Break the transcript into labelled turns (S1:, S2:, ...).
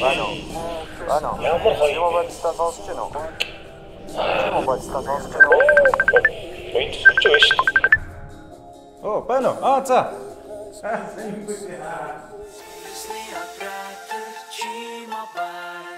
S1: байна уу? Байна уу?
S2: Ямар хоёр
S1: юм болж та сонсож байна уу? Ямар болж та сонсож байна уу?
S2: Энд ч юм шүү дээ.
S3: Оо, байна уу? Аа, за. Аа, сайн байна. Если я трачу чима бара